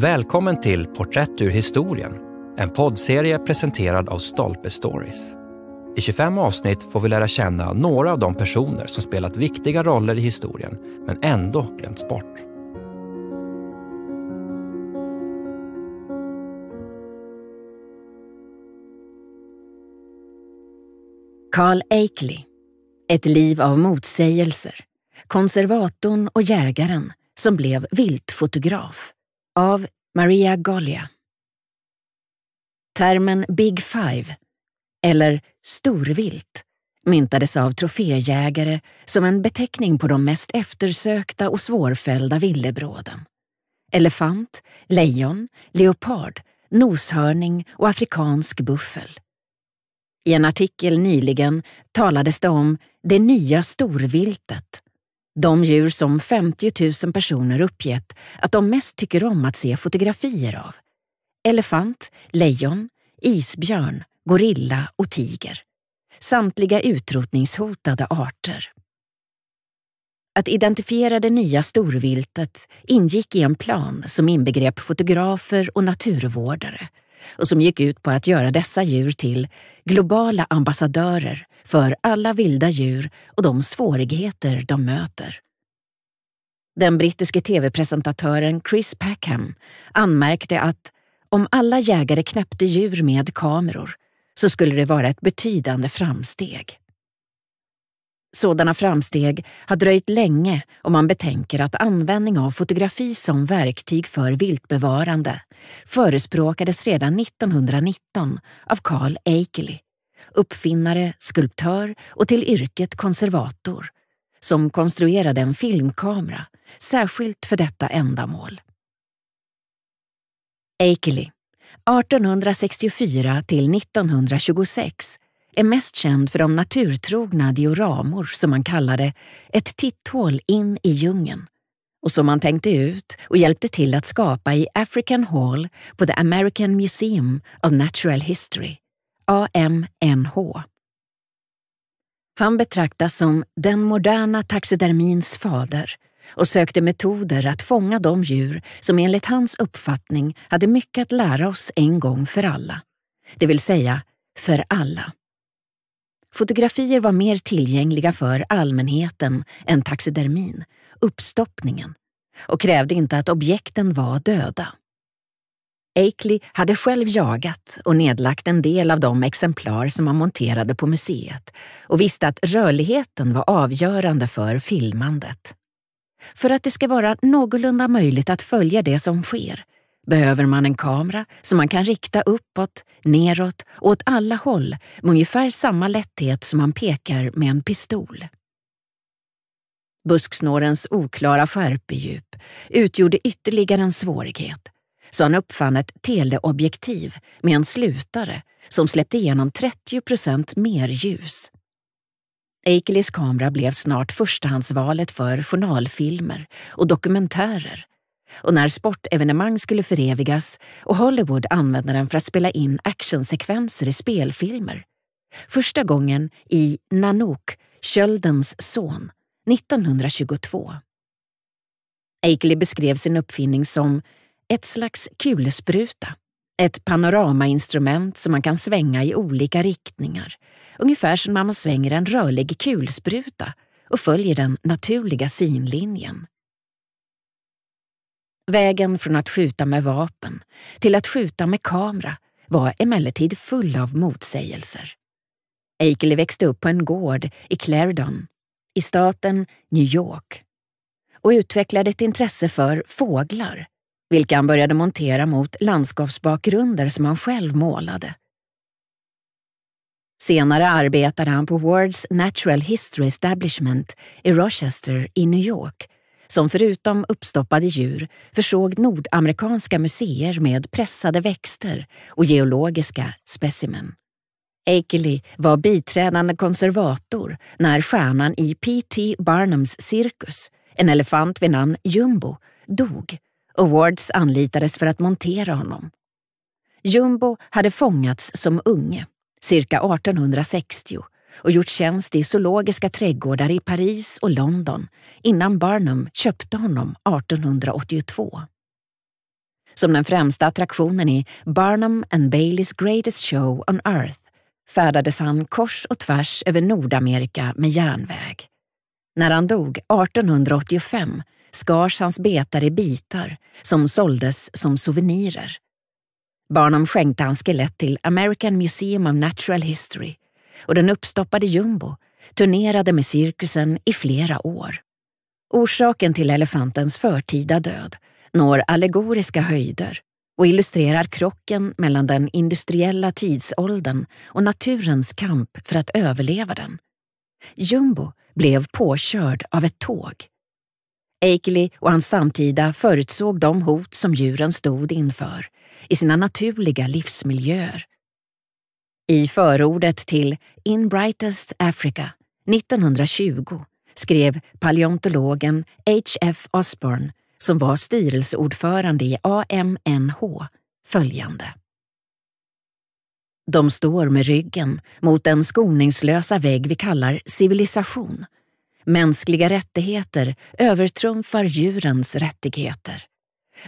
Välkommen till Porträtt ur historien, en poddserie presenterad av Stolpe Stories. I 25 avsnitt får vi lära känna några av de personer som spelat viktiga roller i historien, men ändå glömts bort. Carl Akeley. Ett liv av motsägelser. Konservatorn och jägaren som blev viltfotograf. Av Maria Gallia. Termen Big Five, eller storvilt, myntades av troféjägare som en beteckning på de mest eftersökta och svårfällda villebråden. Elefant, lejon, leopard, noshörning och afrikansk buffel. I en artikel nyligen talades det om det nya storviltet. De djur som 50 000 personer uppgett att de mest tycker om att se fotografier av. Elefant, lejon, isbjörn, gorilla och tiger. Samtliga utrotningshotade arter. Att identifiera det nya storviltet ingick i en plan som inbegrep fotografer och naturvårdare och som gick ut på att göra dessa djur till globala ambassadörer för alla vilda djur och de svårigheter de möter. Den brittiske tv-presentatören Chris Packham anmärkte att om alla jägare knäppte djur med kameror så skulle det vara ett betydande framsteg. Sådana framsteg har dröjt länge om man betänker att användning av fotografi som verktyg för viltbevarande förespråkades redan 1919 av Carl Eicheli, uppfinnare, skulptör och till yrket konservator, som konstruerade en filmkamera särskilt för detta ändamål. Eicheli, 1864 till 1926 är mest känd för de naturtrogna dioramor som man kallade ett titthål in i djungeln och som man tänkte ut och hjälpte till att skapa i African Hall på The American Museum of Natural History, AMNH. Han betraktas som den moderna taxidermins fader och sökte metoder att fånga de djur som enligt hans uppfattning hade mycket att lära oss en gång för alla. Det vill säga, för alla. Fotografier var mer tillgängliga för allmänheten än taxidermin, uppstoppningen, och krävde inte att objekten var döda. Akeley hade själv jagat och nedlagt en del av de exemplar som han monterade på museet och visste att rörligheten var avgörande för filmandet. För att det ska vara någorlunda möjligt att följa det som sker behöver man en kamera som man kan rikta uppåt, neråt och åt alla håll med ungefär samma lätthet som man pekar med en pistol. Busksnårens oklara skärpedjup utgjorde ytterligare en svårighet, så han uppfann ett teleobjektiv med en slutare som släppte igenom 30 procent mer ljus. Eikelis kamera blev snart förstahandsvalet för journalfilmer och dokumentärer och när sportevenemang skulle förevigas och Hollywood använde den för att spela in actionsekvenser i spelfilmer. Första gången i Nanook, Köldens son, 1922. Akeley beskrev sin uppfinning som ett slags kulspruta. Ett panoramainstrument som man kan svänga i olika riktningar. Ungefär som när man svänger en rörlig kulspruta och följer den naturliga synlinjen. Vägen från att skjuta med vapen till att skjuta med kamera var emellertid full av motsägelser. Eichele växte upp på en gård i Clarendon i staten New York och utvecklade ett intresse för fåglar, vilka han började montera mot landskapsbakgrunder som han själv målade. Senare arbetade han på World's Natural History Establishment i Rochester i New York som förutom uppstoppade djur försåg nordamerikanska museer med pressade växter och geologiska specimen. Akeley var biträdande konservator när stjärnan i P.T. Barnums cirkus, en elefant vid namn Jumbo, dog och Wards anlitades för att montera honom. Jumbo hade fångats som unge, cirka 1860 och gjort tjänst i zoologiska trädgårdar i Paris och London innan Barnum köpte honom 1882. som den främsta attraktionen i Barnum and Baileys Greatest Show on Earth färdades han kors och tvärs över Nordamerika med järnväg. När han dog 1885 skars hans betar i bitar som såldes som souvenirer. Barnum skänkte hans skelett till American Museum of Natural History och den uppstoppade jumbo turnerade med cirkusen i flera år. Orsaken till elefantens förtida död når allegoriska höjder och illustrerar krocken mellan den industriella tidsåldern och naturens kamp för att överleva den. Jumbo blev påkörd av ett tåg. Akeley och hans samtida förutsåg de hot som djuren stod inför i sina naturliga livsmiljöer. I förordet till In Brightest Africa 1920 skrev paleontologen H.F. Osborne, som var styrelseordförande i AMNH, följande. De står med ryggen mot den skoningslösa vägg vi kallar civilisation. Mänskliga rättigheter övertrumfar djurens rättigheter.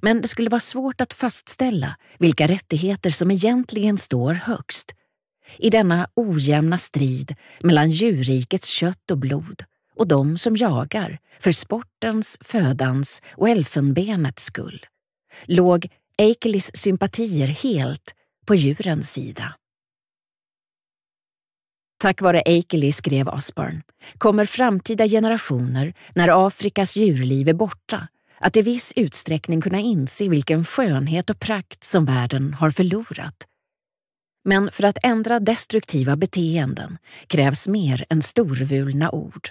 Men det skulle vara svårt att fastställa vilka rättigheter som egentligen står högst. I denna ojämna strid mellan djurrikets kött och blod och de som jagar för sportens, födans och elfenbenets skull låg Eikelis sympatier helt på djurens sida. Tack vare Eikeli, skrev Osborn, kommer framtida generationer, när Afrikas djurliv är borta, att i viss utsträckning kunna inse vilken skönhet och prakt som världen har förlorat. Men för att ändra destruktiva beteenden krävs mer än storvulna ord.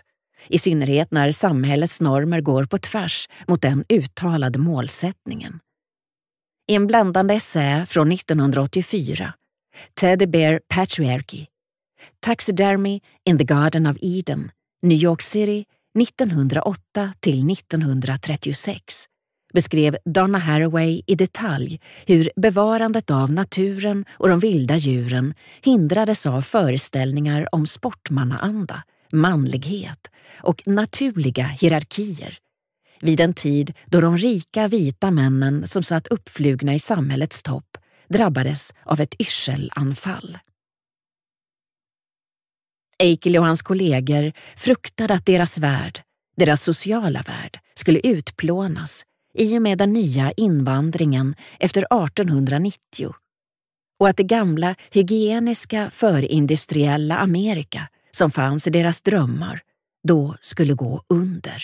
I synnerhet när samhällets normer går på tvärs mot den uttalade målsättningen. I en bländande essä från 1984, Teddy Bear Patriarchy, Taxidermy in the Garden of Eden, New York City 1908 till 1936 beskrev Donna Haraway i detalj hur bevarandet av naturen och de vilda djuren hindrades av föreställningar om sportmannaanda, manlighet och naturliga hierarkier vid en tid då de rika vita männen som satt uppflugna i samhällets topp drabbades av ett yrselanfall. Eikeli och hans kollegor fruktade att deras värld, deras sociala värld, skulle utplånas i och med den nya invandringen efter 1890 och att det gamla hygieniska förindustriella Amerika som fanns i deras drömmar då skulle gå under.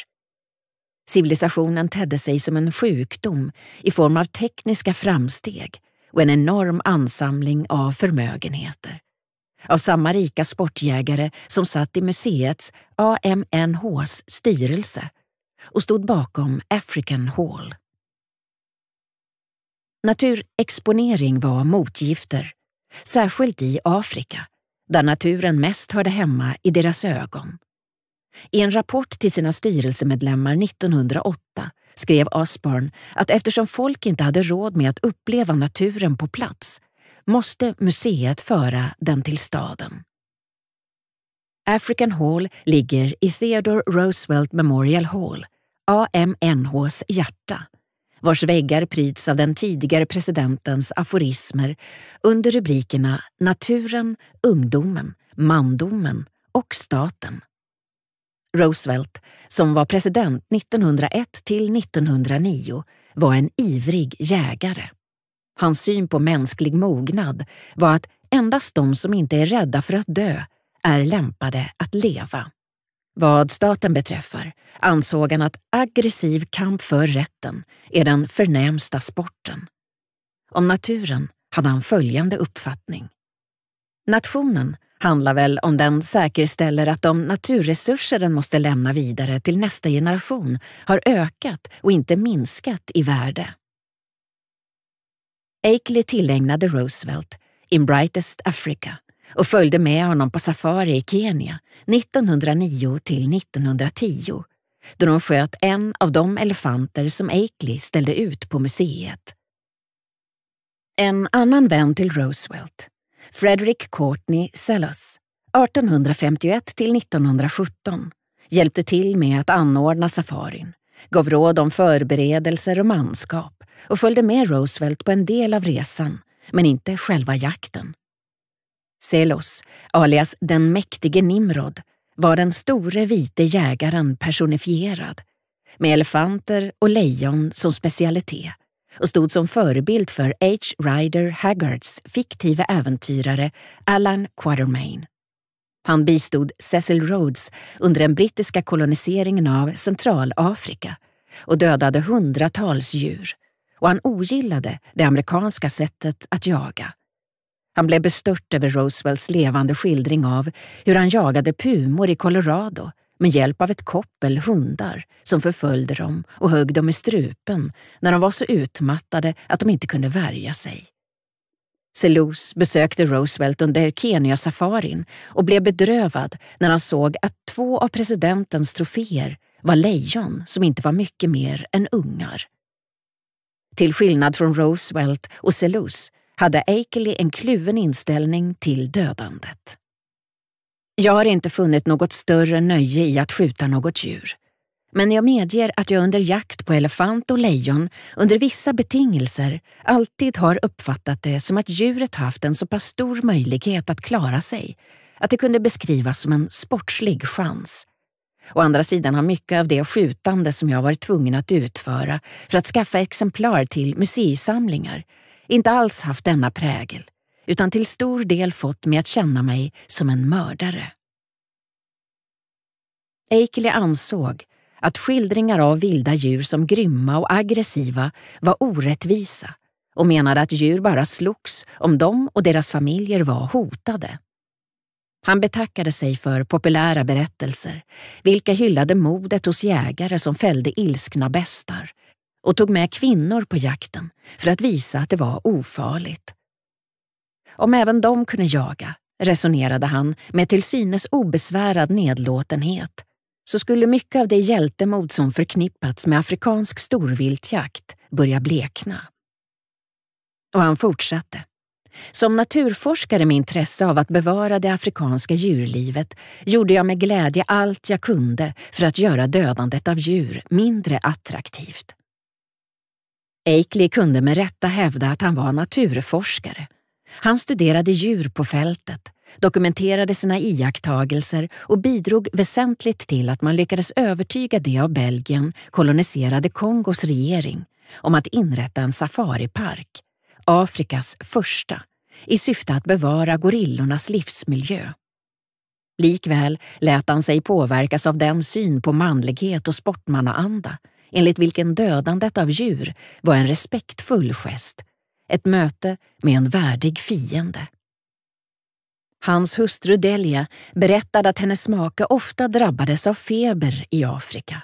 Civilisationen tedde sig som en sjukdom i form av tekniska framsteg och en enorm ansamling av förmögenheter av samma rika sportjägare som satt i museets AMNHs styrelse och stod bakom African Hall. Naturexponering var motgifter, särskilt i Afrika, där naturen mest hörde hemma i deras ögon. I en rapport till sina styrelsemedlemmar 1908 skrev Osborne att eftersom folk inte hade råd med att uppleva naturen på plats måste museet föra den till staden. African Hall ligger i Theodore Roosevelt Memorial Hall, AMNHs hjärta, vars väggar pryds av den tidigare presidentens aforismer under rubrikerna Naturen, ungdomen, mandomen och staten. Roosevelt, som var president 1901 till 1909, var en ivrig jägare. Hans syn på mänsklig mognad var att endast de som inte är rädda för att dö är lämpade att leva. Vad staten beträffar ansåg han att aggressiv kamp för rätten är den förnämsta sporten. Om naturen hade han följande uppfattning. Nationen handlar väl om den säkerställer att de naturresurser den måste lämna vidare till nästa generation har ökat och inte minskat i värde. Akeley tillägnade Roosevelt In Brightest Africa och följde med honom på safari i Kenya 1909 till 1910 då de sköt en av de elefanter som Akeley ställde ut på museet. En annan vän till Roosevelt, Frederick Courtney Sellos, 1851 till 1917, hjälpte till med att anordna safarin, gav råd om förberedelser och manskap och följde med Roosevelt på en del av resan, men inte själva jakten. Selos, alias den mäktige Nimrod, var den store vite jägaren personifierad med elefanter och lejon som specialitet och stod som förebild för H. Rider Haggards fiktive äventyrare Alan Quatermain. Han bistod Cecil Rhodes under den brittiska koloniseringen av Centralafrika och dödade hundratals djur och han ogillade det amerikanska sättet att jaga. Han blev bestört över Roosevelts levande skildring av hur han jagade pumor i Colorado med hjälp av ett koppel hundar som förföljde dem och högg dem i strupen när de var så utmattade att de inte kunde värja sig. Selous besökte Roosevelt under Kenya-safarin och blev bedrövad när han såg att två av presidentens troféer var lejon som inte var mycket mer än ungar. Till skillnad från Roosevelt och Selous hade Akeley en kluven inställning till dödandet. Jag har inte funnit något större nöje i att skjuta något djur. Men jag medger att jag under jakt på elefant och lejon under vissa betingelser alltid har uppfattat det som att djuret haft en så pass stor möjlighet att klara sig att det kunde beskrivas som en sportslig chans. Å andra sidan har mycket av det skjutande som jag varit tvungen att utföra för att skaffa exemplar till museisamlingar inte alls haft denna prägel utan till stor del fått mig att känna mig som en mördare. Eikeli ansåg att skildringar av vilda djur som grymma och aggressiva var orättvisa och menade att djur bara slogs om de och deras familjer var hotade. Han betackade sig för populära berättelser, vilka hyllade modet hos jägare som fällde ilskna bestar och tog med kvinnor på jakten för att visa att det var ofarligt. Om även de kunde jaga, resonerade han med till synes obesvärad nedlåtenhet, så skulle mycket av det hjältemod som förknippats med afrikansk storviltjakt börja blekna. Och han fortsatte. Som naturforskare med intresse av att bevara det afrikanska djurlivet gjorde jag med glädje allt jag kunde för att göra dödandet av djur mindre attraktivt. Eikley kunde med rätta hävda att han var naturforskare. Han studerade djur på fältet, dokumenterade sina iakttagelser och bidrog väsentligt till att man lyckades övertyga det av Belgien koloniserade Kongos regering om att inrätta en safaripark, Afrikas första, i syfte att bevara gorillornas livsmiljö. Likväl lät han sig påverkas av den syn på manlighet och sportmannaanda enligt vilken dödandet av djur var en respektfull gest, ett möte med en värdig fiende. Hans hustru Delia berättade att hennes make ofta drabbades av feber i Afrika,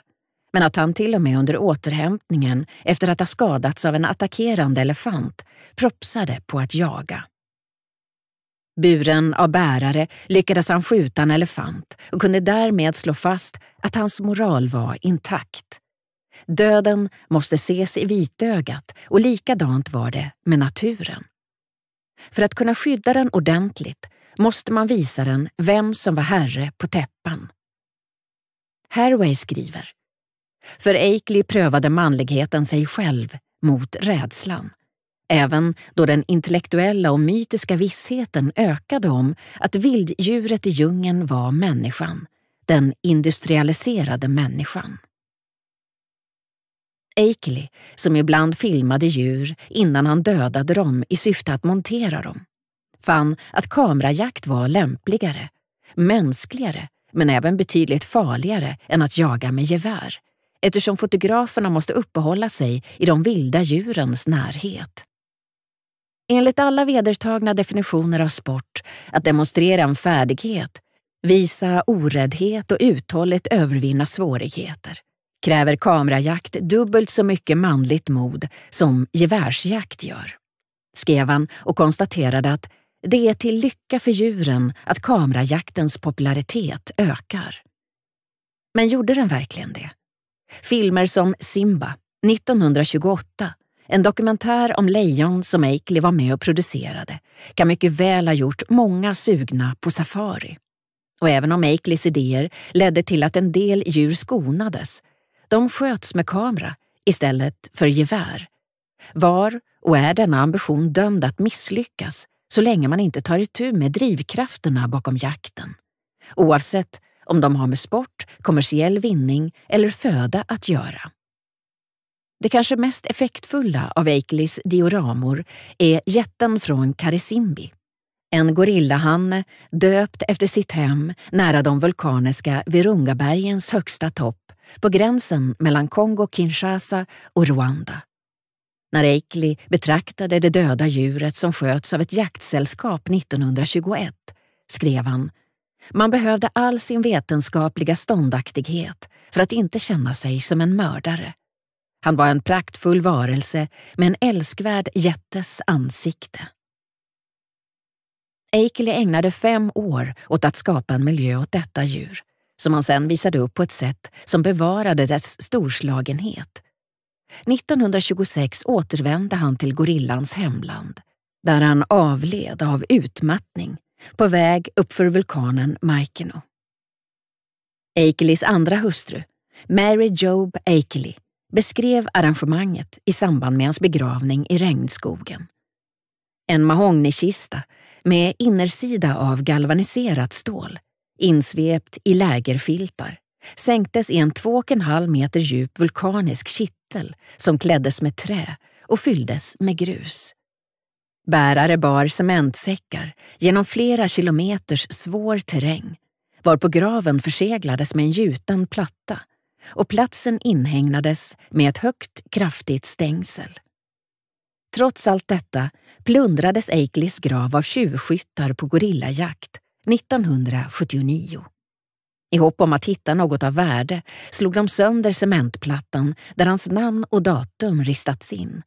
men att han till och med under återhämtningen efter att ha skadats av en attackerande elefant propsade på att jaga. Buren av bärare lyckades han skjuta en elefant och kunde därmed slå fast att hans moral var intakt. Döden måste ses i vitögat och likadant var det med naturen. För att kunna skydda den ordentligt måste man visa den vem som var herre på täppan. Haraway skriver För Akeley prövade manligheten sig själv mot rädslan, även då den intellektuella och mytiska vissheten ökade om att vilddjuret i djungeln var människan, den industrialiserade människan. Akeley, som ibland filmade djur innan han dödade dem i syfte att montera dem, fann att kamerajakt var lämpligare, mänskligare men även betydligt farligare än att jaga med gevär eftersom fotograferna måste uppehålla sig i de vilda djurens närhet. Enligt alla vedertagna definitioner av sport, att demonstrera en färdighet, visa oräddhet och uthålligt övervinna svårigheter, kräver kamerajakt dubbelt så mycket manligt mod som gevärsjakt gör, skrev han och konstaterade att det är till lycka för djuren att kamerajaktens popularitet ökar. Men gjorde den verkligen det? Filmer som Simba 1928, en dokumentär om lejon som Akeley var med och producerade, kan mycket väl ha gjort många sugna på safari. Och även om Akeleys idéer ledde till att en del djur skonades de sköts med kamera istället för gevär. Var och är denna ambition dömd att misslyckas så länge man inte tar itu med drivkrafterna bakom jakten. Oavsett om de har med sport, kommersiell vinning eller föda att göra. Det kanske mest effektfulla av Eikelis dioramor är jätten från Karisimbi. En gorillahanne döpt efter sitt hem nära de vulkaniska Virungabergens högsta topp på gränsen mellan Kongo-Kinshasa och Rwanda. När Eikli betraktade det döda djuret som sköts av ett jaktsällskap 1921 skrev han man behövde all sin vetenskapliga ståndaktighet för att inte känna sig som en mördare. Han var en praktfull varelse med en älskvärd jättes ansikte. Eikeli ägnade fem år åt att skapa en miljö åt detta djur, som han sen visade upp på ett sätt som bevarade dess storslagenhet. 1926 återvände han till gorillans hemland, där han avled av utmattning på väg uppför vulkanen Maikeno. Eikelis andra hustru, Mary Job Eikeli, beskrev arrangemanget i samband med hans begravning i regnskogen. En mahognykista med innersida av galvaniserat stål, insvept i lägerfiltar, sänktes i en två och en halv meter djup vulkanisk kittel som kläddes med trä och fylldes med grus. Bärare bar cementsäckar genom flera kilometers svår terräng, varpå graven förseglades med en gjuten platta och platsen inhägnades med ett högt, kraftigt stängsel. Trots allt detta plundrades Eiklis grav av tjuvskyttar på gorillajakt 1979. I hopp om att hitta något av värde slog de sönder cementplattan där hans namn och datum ristats in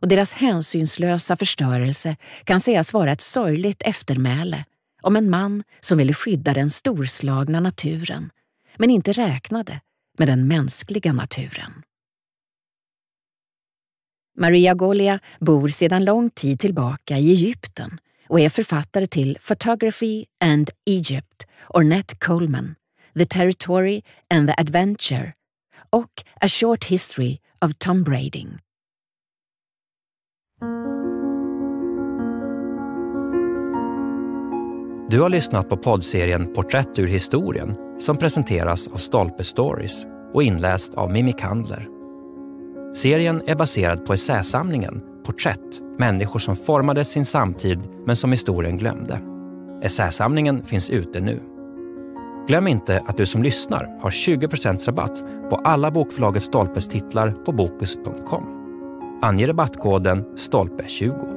och deras hänsynslösa förstörelse kan sägas vara ett sorgligt eftermäle om en man som ville skydda den storslagna naturen men inte räknade med den mänskliga naturen. Maria Golia bor sedan lång tid tillbaka i Egypten och är författare till Photography and Egypt, Ornette Coleman, The Territory and the Adventure och A Short History of Tom Brading. Du har lyssnat på poddserien Porträtt ur historien som presenteras av Stolpe Stories och inläst av Mimmi Kandler. Serien är baserad på essäsamlingen Porträtt, människor som formade sin samtid men som historien glömde. Essäsamlingen finns ute nu. Glöm inte att du som lyssnar har 20% rabatt på alla bokförlaget Stolpes titlar på Bokus.com. Ange rabattkoden STOLPE20.